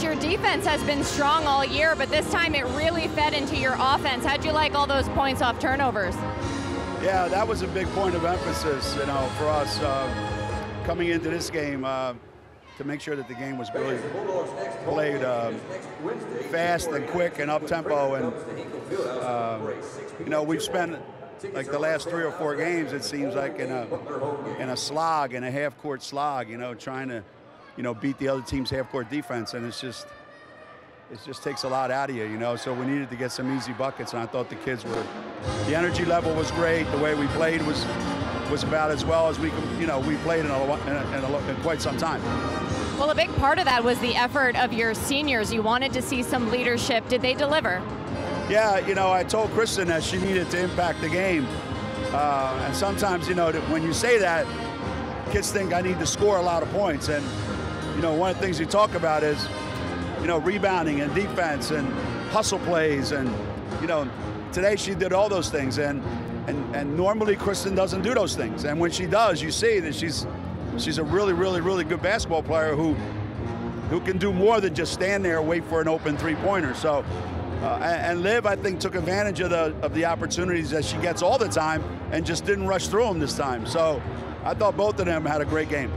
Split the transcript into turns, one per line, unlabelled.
your defense has been strong all year, but this time it really fed into your offense. How'd you like all those points off turnovers?
Yeah, that was a big point of emphasis, you know, for us uh, coming into this game uh, to make sure that the game was really played uh, fast and quick and up tempo. And uh, you know, we've spent like the last three or four games, it seems like in a in a slog, in a half court slog, you know, trying to you know beat the other team's half court defense, and it's just it just takes a lot out of you, you know. So we needed to get some easy buckets, and I thought the kids were. The energy level was great. The way we played was was about as well as we could, you know, we played in, a, in, a, in, a, in quite some time.
Well, a big part of that was the effort of your seniors. You wanted to see some leadership. Did they deliver?
Yeah, you know, I told Christyn that she needed to impact the game. Uh, and sometimes, you know, when you say that, kids think I need to score a lot of points. And, you know, one of the things you talk about is, you know, rebounding and defense and hustle plays. And, you know, today she did all those things. And, and, and normally Christyn doesn't do those things. And when she does, you see that she's, she's a really, really, really good basketball player who, who can do more than just stand there and wait for an open three-pointer. So uh, and Liv, I think, took advantage of the of the opportunities that she gets all the time, and just didn't rush through them this time. So, I thought both of them had a great game.